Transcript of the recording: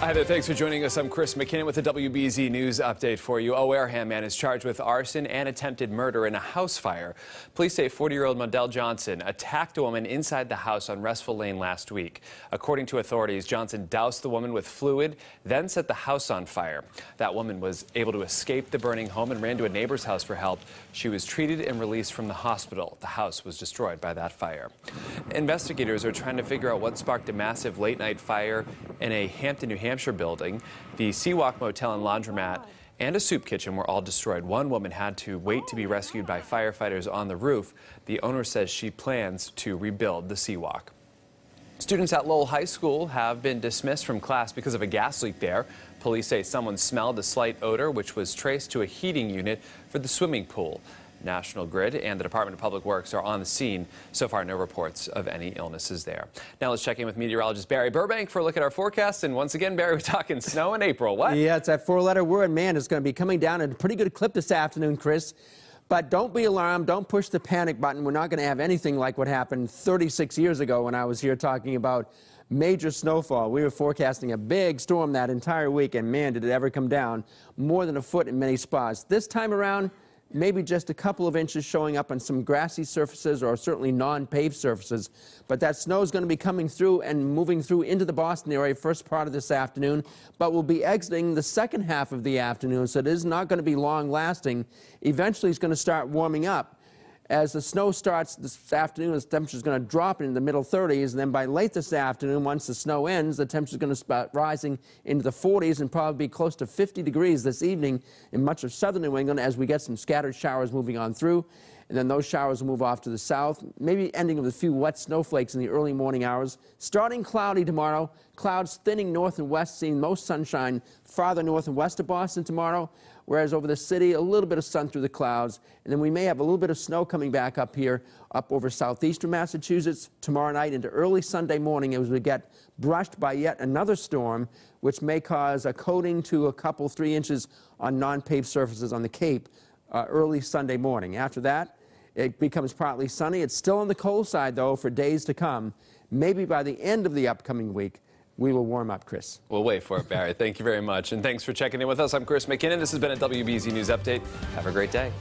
Hi there, thanks for joining us. I'm Chris McKinnon with the WBZ News update for you. A Wareham man is charged with arson and attempted murder in a house fire. Police say 40-year-old Mondell Johnson attacked a woman inside the house on Restful Lane last week. According to authorities, Johnson doused the woman with fluid, then set the house on fire. That woman was able to escape the burning home and ran to a neighbor's house for help. She was treated and released from the hospital. The house was destroyed by that fire. Investigators are trying to figure out what sparked a massive late-night fire in a Hampton, New Hampshire Hampshire building. The Seawalk Motel and Laundromat and a soup kitchen were all destroyed. One woman had to wait to be rescued by firefighters on the roof. The owner says she plans to rebuild the Seawalk. Students at Lowell High School have been dismissed from class because of a gas leak there. Police say someone smelled a slight odor, which was traced to a heating unit for the swimming pool. National Grid and the Department of Public Works are on the scene. So far, no reports of any illnesses there. Now let's check in with meteorologist Barry Burbank for a look at our forecast. And once again, Barry, we're talking snow in April. What? Yeah, it's that four-letter word. Man, it's going to be coming down at a pretty good clip this afternoon, Chris. But don't be alarmed. Don't push the panic button. We're not going to have anything like what happened 36 years ago when I was here talking about major snowfall. We were forecasting a big storm that entire week, and man, did it ever come down. More than a foot in many spots. This time around, maybe just a couple of inches showing up on some grassy surfaces or certainly non-paved surfaces. But that snow is going to be coming through and moving through into the Boston area first part of this afternoon, but will be exiting the second half of the afternoon, so it is not going to be long lasting. Eventually, it's going to start warming up. As the snow starts this afternoon, the temperature is going to drop into the middle 30s. And then by late this afternoon, once the snow ends, the temperature is going to start rising into the 40s and probably be close to 50 degrees this evening in much of southern New England as we get some scattered showers moving on through. And then those showers will move off to the south, maybe ending with a few wet snowflakes in the early morning hours. Starting cloudy tomorrow, clouds thinning north and west, seeing most sunshine farther north and west of Boston tomorrow whereas over the city, a little bit of sun through the clouds. And then we may have a little bit of snow coming back up here, up over southeastern Massachusetts tomorrow night into early Sunday morning as we get brushed by yet another storm, which may cause a coating to a couple, three inches on non-paved surfaces on the Cape uh, early Sunday morning. After that, it becomes partly sunny. It's still on the cold side, though, for days to come. Maybe by the end of the upcoming week, we will warm up, Chris. We'll wait for it, Barry. Thank you very much. And thanks for checking in with us. I'm Chris McKinnon. This has been a WBZ News Update. Have a great day.